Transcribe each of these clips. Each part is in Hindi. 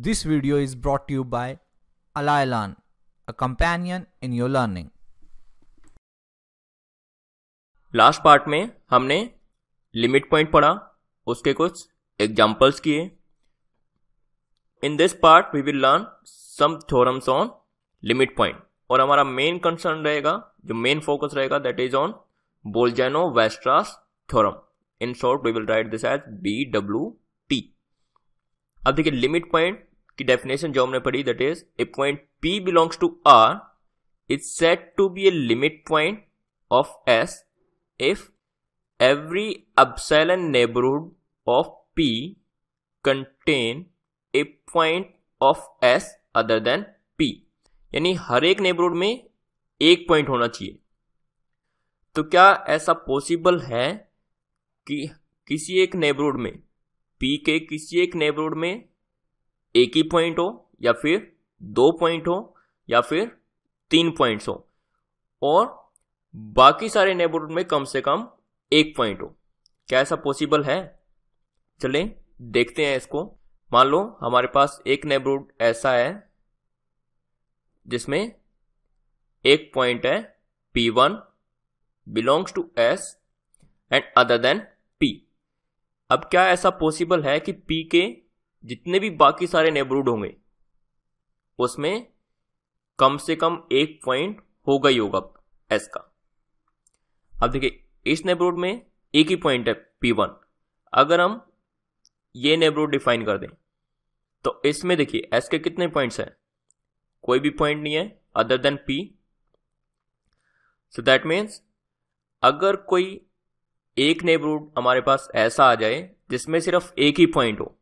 This video is brought to you by Alailan, a companion in your learning. Last part में हमने लिमिट पॉइंट पढ़ा उसके कुछ एग्जाम्पल्स किए। In this part we will learn some theorems on limit point और हमारा मेन कंसर्न रहेगा जो मेन फोकस रहेगा that is on Bolzano Weierstrass theorem in short we will write this as B W T अब देखिए लिमिट पॉइंट की डेफिनेशन जो हमने पढ़ी that is a point P belongs to R is set to be a limit point of S if every epsilon neighborhood of P contain a point of S other than P. यानी हर एक नेबरहुड में एक पॉइंट होना चाहिए। तो क्या ऐसा पॉसिबल है कि किसी एक नेबरहुड में पी के किसी एक नेबरहुड में एक ही पॉइंट हो, या फिर दो पॉइंट हो, या फिर तीन पॉइंट्स हो, और बाकी सारे नेबरहुड में कम से कम एक पॉइंट हो। क्या ऐसा पॉसिबल है? चलें, देखते हैं इसको। मान लो, हमारे पास एक नेबरहुड ऐसा है, जिसमें एक पॉइंट है P1 one belongs to S and other than P अब क्या ऐसा पॉसिबल है कि P के जितने भी बाकी सारे नेबरहुड होंगे, उसमें कम से कम एक पॉइंट होगा ही होगा एस का। अब देखिए, इस नेबरहुड में एक ही पॉइंट है पी वन अगर हम ये नेबरहुड डिफाइन कर दें तो इसमें देखिए एस के कितने पॉइंट्स हैं? कोई भी पॉइंट नहीं है other than P so that means अगर कोई एक नेबरहुड हमारे पास ऐसा आ जाए, जिसमें सिर्फ़ एक ही पॉइंट हो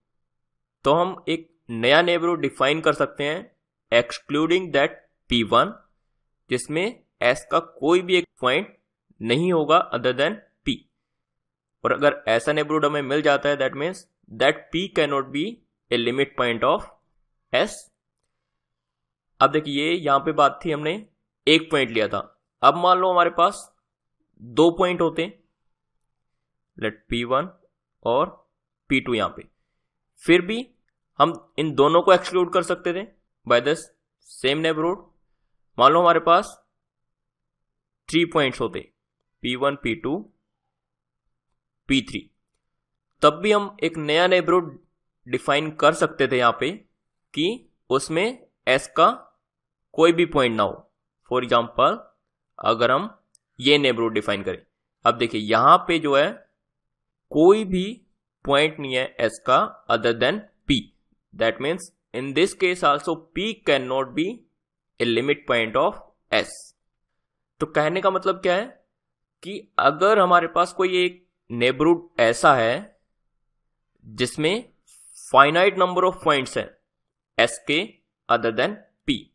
तो हम एक नया नेबरहुड डिफाइन कर सकते हैं एक्सक्लूडिंग दैट P1 जिसमें S का कोई भी एक पॉइंट नहीं होगा अदर देन पी और अगर ऐसा नेबरहुड हमें मिल जाता है that means that P can not be a limit point of S अब देखिए, यहाँ पे बात थी हमने, एक पॉइंट लिया था। अब मान लो हमारे पास दो पॉइंट होते लेट पी वन और पी टू यहाँ पे। फिर भी हम इन दोनों को एक्सक्लूड कर सकते थे बाय दिस सेम नेबरहुड मान लो हमारे पास थ्री पॉइंट्स होते P1, P2, P3 तब भी हम एक नया नेबरहुड डिफाइन कर सकते थे यहाँ पे कि उसमें S का कोई भी पॉइंट ना हो. फॉर एग्ज़ाम्पल अगर हम ये नेबरहुड डिफाइन करें अब देखिए यहाँ पे जो है कोई भी पॉइंट नहीं है S का other than P. That means in this case also P not be a limit point of S. तो कहने का मतलब क्या है? कि अगर हमारे पास कोई एक नेबरहुड ऐसा है, जिसमें फाइनाइट नंबर ऑफ़ पॉइंट्स हैं एस के अदर देन पी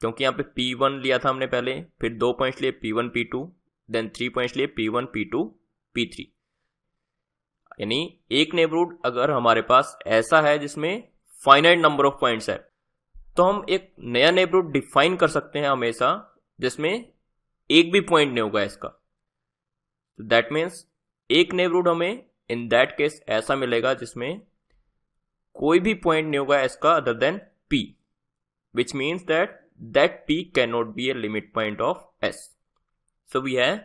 क्योंकि यहाँ पे पी वन लिया था हमने पहले, फिर दो पॉइंट्स लिए P one P two then three points लिए P one P two P three यानी एक नेबरहुड अगर हमारे पास ऐसा है जिसमें फाइनाइट नंबर ऑफ़ पॉइंट्स है तो हम एक नया नेबरहुड डिफाइन कर सकते हैं हमेशा, जिसमें एक भी पॉइंट नहीं होगा इसका। दैट मीन्स एक नेबरहुड हमें इन दैट केस ऐसा मिलेगा जिसमें कोई भी पॉइंट नहीं होगा इसका other than P which means that that P can not be a limit point of S so we have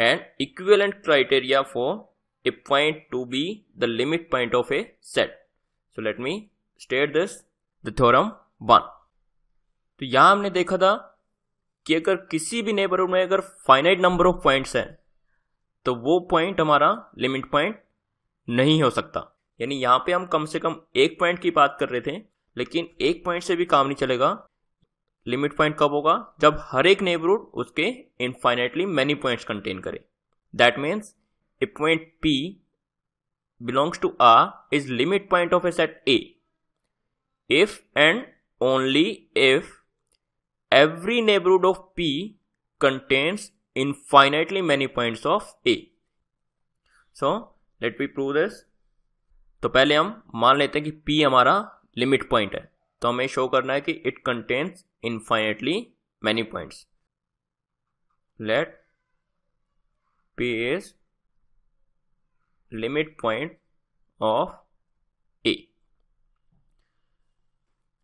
an equivalent criteria for a point to be the limit point of a set so let me state this the theorem one तो यहाँ हमने देखा था कि अगर किसी भी नेबरहुड में अगर फाइनाइट नंबर ऑफ़ पॉइंट्स हैं तो वो पॉइंट हमारा लिमिट पॉइंट नहीं हो सकता। यानी यहाँ पे हम कम से कम एक पॉइंट की बात कर रहे थे, लेकिन एक पॉइंट से भी काम नहीं चलेगा। लिमिट पॉइंट कब होगा? जब हर एक नेबरहुड उसके इनफाइनाइटली मैनी पॉइंट्स कंटेन करे। That means a point P belongs to R is limit point of a set A if and only if every neighborhood of P contains infinitely many points of A. So, let me prove this. तो पहले हम मान लेते हैं कि P हमारा लिमिट पॉइंट है तो हमें शो करना है कि it contains infinitely many points let P is limit point of A.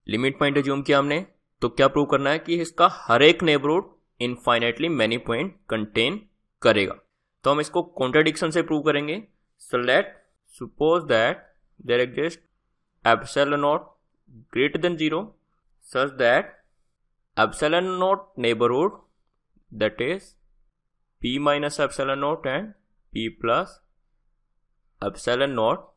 Limit point assume किया हमने तो क्या प्रूव करना है कि इसका हर एक neighbourhood infinitely many point contain करेगा। तो हम इसको कॉन्ट्राडिक्शन से प्रूव करेंगे। So let suppose that there exist epsilon naught greater than 0 such that epsilon naught neighborhood, that is p minus epsilon naught and p plus epsilon naught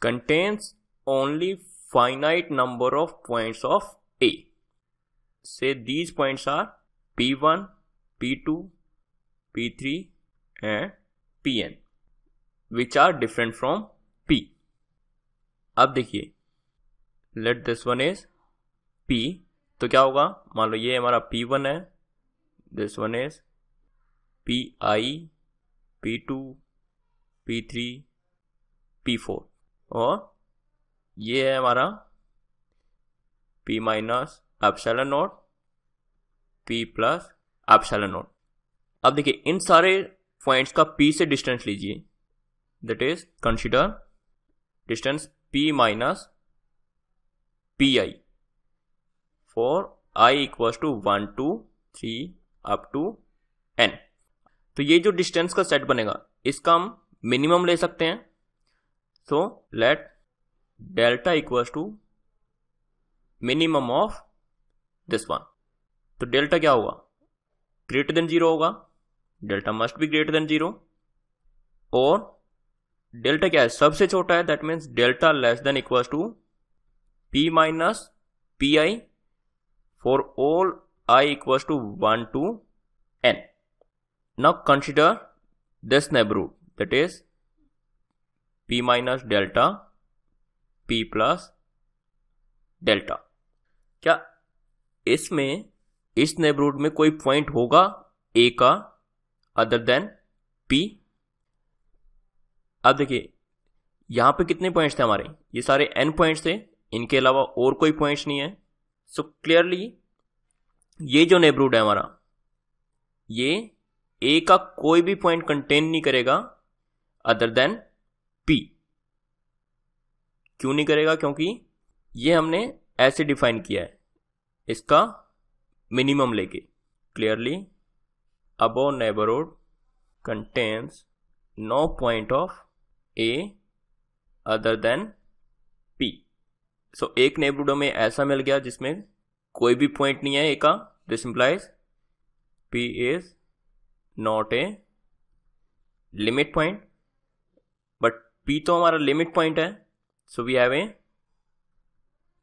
contains only finite number of points of A. Say these points are P1, P2, P3 and Pn which are different from P. अब देखिए let this one is P तो क्या होगा मान लो ये हमारा P1 है this one is P I P two P three P four और ये है हमारा P minus epsilon naught P plus epsilon naught अब देखिए, इन सारे पॉइंट्स का P से डिस्टेंस लीजिए। That is consider distance P minus P I for I equals to one two three up to N तो ये जो डिस्टेंस का सेट बनेगा, इसका हम मिनिमम ले सकते हैं। So let delta equals to minimum of this one तो डेल्टा क्या होगा? ग्रेटर देन ज़ीरो होगा। Delta must be greater than zero और डेल्टा क्या है? सबसे छोटा है that means delta less than equals to P minus P I for all I equals to one two N now consider this neighbourhood that is p minus delta p plus delta क्या इसमें इस नेबरहुड में कोई पॉइंट होगा a का अदर देन p? अब देखिए यहाँ पे कितने पॉइंट्स थे हमारे? ये सारे n पॉइंट्स थे इनके अलावा और कोई पॉइंट्स नहीं है। सो so, क्लियरली ये जो नेबरहुड है हमारा ये ए का कोई भी पॉइंट कंटेन नहीं करेगा। अदर देन पी क्यों नहीं करेगा? क्योंकि ये हमने ऐसे डिफाइन किया है। इसका मिनिमम लेके। Clearly above neighbourhood contains no point of A other than P so एक नेबरहुड में ऐसा मिल गया जिसमें कोई भी पॉइंट नहीं है ए का। This implies P is not a limit point P तो हमारा लिमिट पॉइंट है। So we have a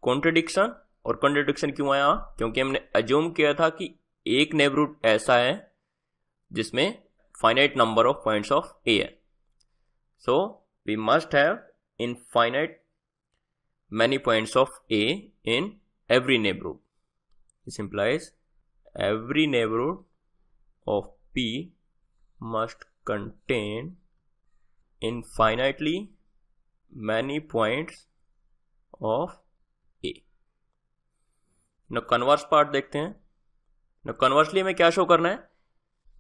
contradiction और कॉन्ट्रडिक्शन क्यों आया? क्योंकि हमने अज्यूम किया था कि एक नेबरहुड ऐसा है जिसमें finite number of points of A है। So we must have infinite many points of A in every neighborhood. This implies every neighborhood of P must contain infinitely many points of A. न कन्वर्स पार्ट देखते हैं। न कन्वर्सली हमें क्या शो करना है?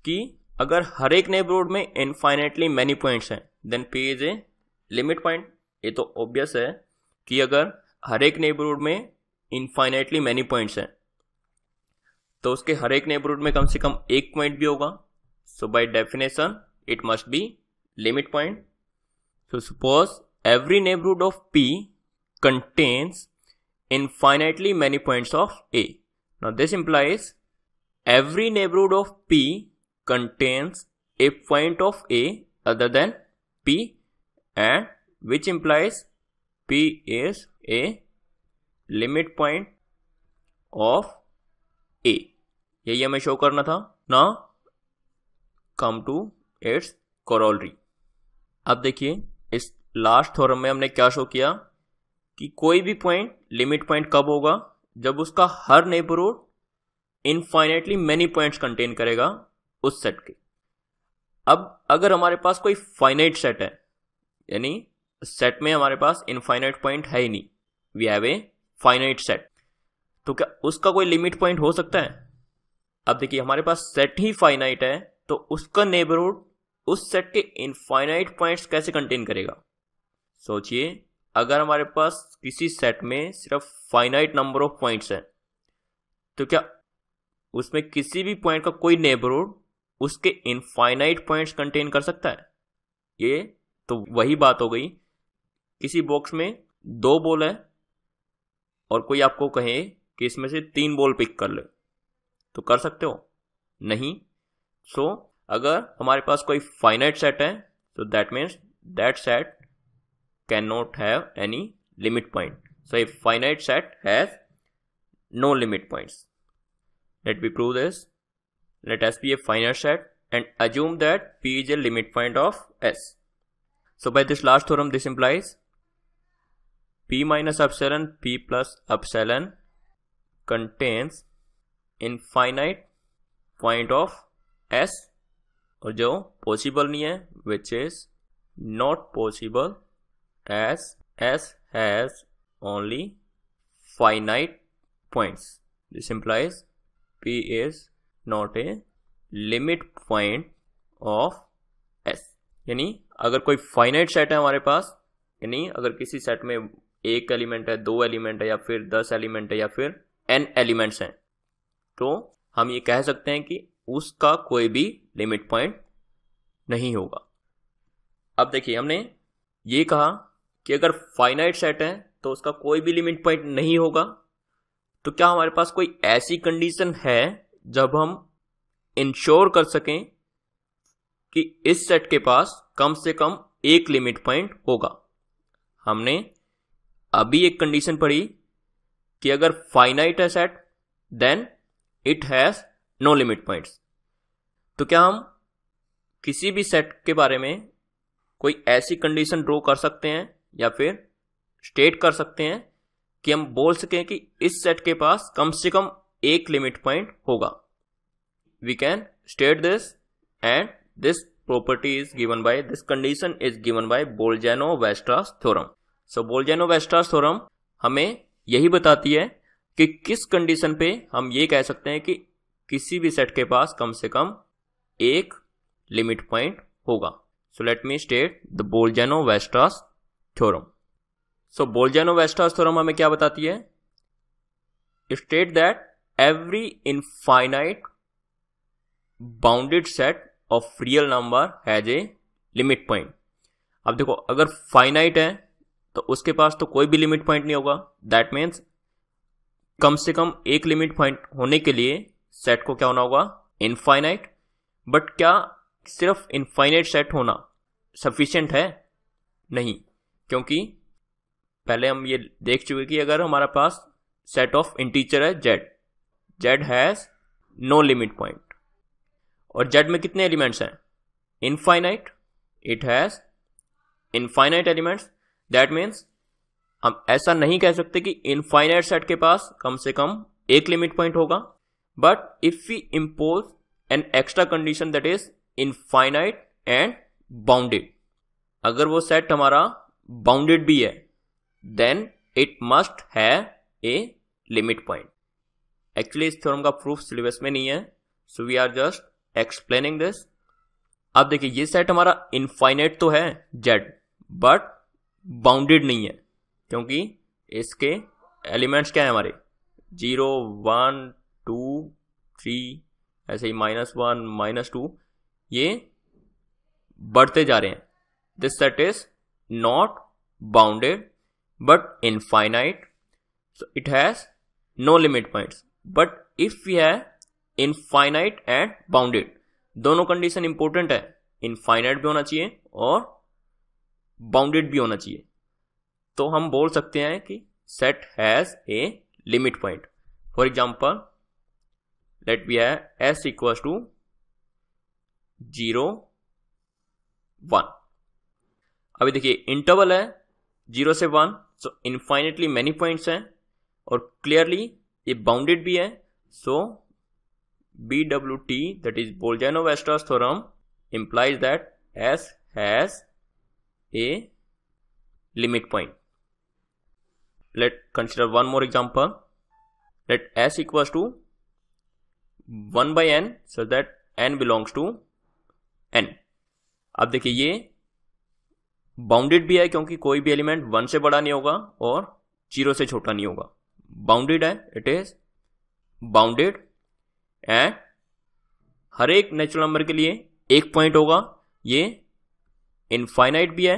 कि अगर हर एक नेबरहुड में इनफाइनेटली मैनी पॉइंट्स हैं then P is a limit point ये तो ऑब्वियस है कि अगर हर एक नेबरहुड में इनफाइनाइटली मैनी पॉइंट्स हैं तो उसके हर एक नेबरहुड में कम से कम एक पॉइंट भी होगा। So by definition it must be limit point so suppose every neighbourhood of P contains infinitely many points of A now this implies every neighborhood of P contains a point of A other than P and which implies P is a limit point of A. यही हमें शो करना था ना कम टू इट्स कोरोलरी अब देखिए इस लास्ट थोरम में हमने क्या शो किया? कि कोई भी पॉइंट लिमिट पॉइंट कब होगा? जब उसका हर neighbourhood infinitely many points contain करेगा उस सेट के। अब अगर हमारे पास कोई फाइनाइट सेट है, यानी सेट में हमारे पास इनफाइनाइट पॉइंट है ही नहीं we have a finite set तो क्या उसका कोई लिमिट पॉइंट हो सकता है? अब देखिए, हमारे पास सेट ही फाइनाइट है तो उसका नेबरहुड उस सेट के इनफाइनाइट पॉइंट्स कैसे कंटेन करेगा? सोचिए अगर हमारे पास किसी सेट में सिर्फ़ फाइनाइट नंबर ऑफ़ पॉइंट्स हैं तो क्या उसमें किसी भी पॉइंट का कोई नेबरहुड उसके इनफाइनाइट पॉइंट्स कंटेन कर सकता है? ये तो वही बात हो गई। किसी बॉक्स में दो बॉल है और कोई आपको कहे कि इसमें से तीन बॉल पिक कर ले तो कर सकते हो? नहीं। सो so, अगर हमारे पास कोई फाइनाइट सेट है so that means that set can not have any limit point so a finite set has no limit points let be prove this let S be a finite set and assume that P is a limit point of S so by this last theorem this implies P minus epsilon P plus epsilon contains infinite point of S और जो पॉसिबल नहीं है which is not possible as S has only finite points. This implies P is not a limit point of S यानी अगर कोई फाइनाइट सेट है हमारे पास, यानी अगर किसी सेट में एक एलिमेंट है, दो एलिमेंट है, या फिर दस एलिमेंट है, या फिर एन एलिमेंट्स हैं तो हम ये कह सकते हैं कि उसका कोई भी लिमिट पॉइंट नहीं होगा। अब देखिए, हमने ये कहा कि अगर फाइनाइट सेट है तो उसका कोई भी लिमिट पॉइंट नहीं होगा। तो क्या हमारे पास कोई ऐसी कंडीशन है, जब हम इंश्योर कर सकें कि इस सेट के पास कम से कम एक लिमिट पॉइंट होगा? हमने अभी एक कंडीशन पढ़ी कि अगर फाइनाइट है set then it has no limit points तो क्या हम किसी भी सेट के बारे में कोई ऐसी कंडीशन ड्रो कर सकते हैं या फिर स्टेट कर सकते हैं कि हम बोल सकें कि इस सेट के पास कम से कम एक लिमिट पॉइंट होगा। We can state this and this property is given by this condition is given by Bolzano Weierstrass theorem so Bolzano Weierstrass theorem हमें यही बताती है कि किस कंडीशन पे हम ये कह सकते हैं कि किसी भी सेट के पास कम से कम एक लिमिट पॉइंट होगा। So let me state the Bolzano Weierstrass theorem so Bolzano Weierstrass theorem हमें क्या बताती है? State that every infinite bounded set of real number has a limit point अब देखो, अगर फाइनाइट है तो उसके पास तो कोई भी लिमिट पॉइंट नहीं होगा। दैट मीन्स कम से कम एक लिमिट पॉइंट होने के लिए सेट को क्या होना होगा? इनफाइनाइट बट क्या सिर्फ़ इनफाइनाइट सेट होना सफिशियंट है? नहीं, क्योंकि पहले हम ये देख चुके कि अगर हमारा पास सेट ऑफ़ इंटीचर है Z Z has no limit point और जेड में कितने एलिमेंट्स हैं? Infinite it has infinite elements that means हम ऐसा नहीं कह सकते कि इनफाइनाइट सेट के पास कम से कम एक लिमिट पॉइंट होगा. But if we impose an extra condition that is infinite and bounded अगर वो सेट हमारा बाउंडेड भी है then it must have a limit point actually इस थ्योरम का प्रूफ सिलेबस में नहीं है so we are just explaining this अब देखिए, ये सेट हमारा इनफाइनाइट तो है जेड बट बाउंडेड नहीं है, क्योंकि इसके एलिमेंट्स क्या है हमारे? ज़ीरो वन टू थ्री ऐसे ही माइनस वन माइनस टू ये बढ़ते जा रहे हैं। This set is not bounded but infinite so it has no limit points but if we have infinite and bounded दोनों कंडीशन इंपॉर्टेंट है। इनफाइनाइट भी होना चाहिए और बाउंडेड भी होना चाहिए। तो हम बोल सकते हैं कि set has a limit point for example let be है S equal to zero one अभी देखिए इंटरवल है ज़ीरो से one so infinitely many point है, और क्लियरली ये बाउंडेड भी है so B W T that is Bolzano Weierstrass theorem implies that S has a limit point let consider one more example let S equal to 1 by N so that N belongs to N अब देखिए ये बाउंडेड भी है क्योंकि कोई भी एलिमेंट वन से बड़ा नहीं होगा और ज़ीरो से छोटा नहीं होगा। बाउंडेड है इट इज़ बाउंडेड एंड हर एक नेचुरल नंबर के लिए एक पॉइंट होगा। ये इनफाइनाइट भी है।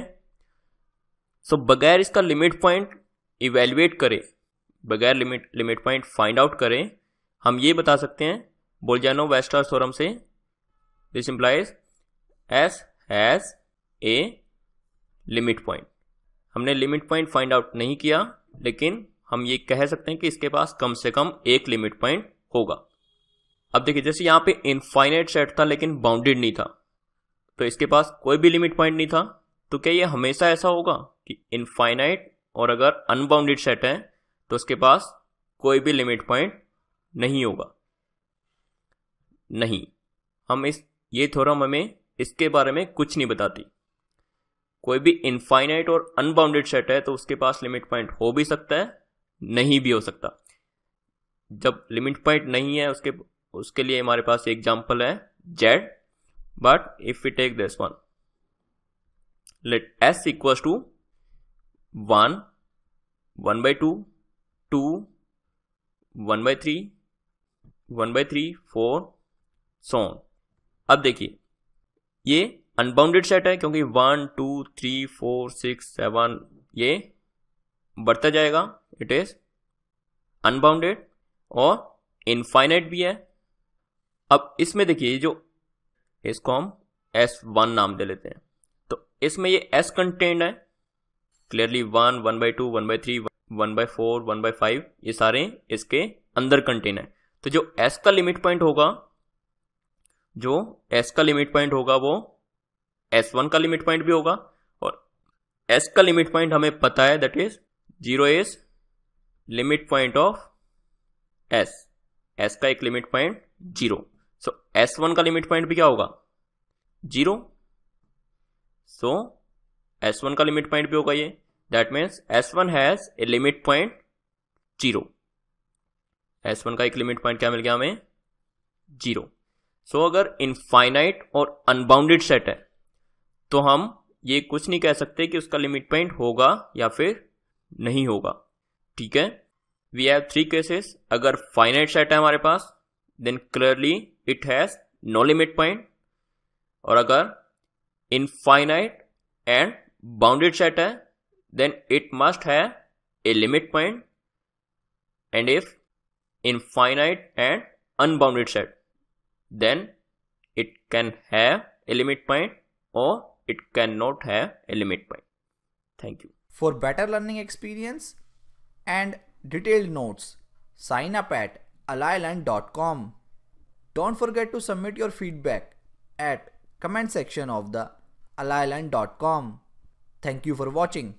सो so, बगैर इसका लिमिट पॉइंट इवेल्युएट करे। बगैर limit limit point find out करें हम ये बता सकते हैं बोलजानो वेस्टर सोरम से। This implies S has a limit point हमने लिमिट पॉइंट फाइंड आउट नहीं किया, लेकिन हम ये कह सकते हैं कि इसके पास कम से कम एक लिमिट पॉइंट होगा। अब देखिए, जैसे यहाँ पे इनफाइनाइट सेट था, लेकिन बाउंडेड नहीं था तो इसके पास कोई भी लिमिट पॉइंट नहीं था तो क्या ये हमेशा ऐसा होगा कि इनफाइनाइट और अगर अनबाउंडेड सेट है तो उसके पास कोई भी लिमिट पॉइंट नहीं होगा। नहीं। हम इस, ये थोरम हमें इसके बारे में कुछ नहीं बताती। कोई भी इनफाइनाइट और अनबाउंडेड सेट है तो उसके पास लिमिट पॉइंट हो भी सकता है, नहीं भी हो सकता। जब लिमिट पॉइंट नहीं है, उसके उसके लिए हमारे पास एग्ज़ाम्पल है Z but if we take this one let S equal to one one by two two one by three one by three four so on अब देखिए, ये अनबाउंडेड सेट है क्योंकि one two three four six seven ये बढ़ता जाएगा इट इज़ अनबाउंडेड और इनफाइनाइट भी है। अब इसमें देखिए जो इसको हम एस वन नाम दे लेते हैं। तो इसमें ये एस कंटेंट है। Clearly one one by two one by three one by four one by five ये सारे इसके अंदर कंटेन है। तो जो एस का लिमिट पॉइंट होगा जो एस का लिमिट पॉइंट होगा वो एस वन का लिमिट पॉइंट भी होगा और एस का लिमिट पॉइंट हमें पता है that is zero is limit point of S S का एक limit point zero so S one का लिमिट पॉइंट भी क्या होगा? ज़ीरो सो एस वन का लिमिट पॉइंट भी होगा ये. That means S one has a limit point zero S one का एक लिमिट पॉइंट क्या मिल गया हमें? ज़ीरो सो so, अगर इनफाइनाइट और अनबाउंडेड सेट है तो हम ये कुछ नहीं कह सकते कि उसका लिमिट पॉइंट होगा या फिर नहीं होगा। ठीक है? वी हैव थ्री केसेस अगर फाइनाइट सेट है हमारे पास then clearly it has no limit point और अगर इनफाइनाइट एंड बाउंडेड सेट है देन इट मस्ट है a limit point and if infinite and unbounded set then it can have a limit point or it cannot have a limit point. Thank you. For better learning experience and detailed notes, sign up at alliland.com. Don't forget to submit your feedback at comment section of the alliland.com. Thank you for watching.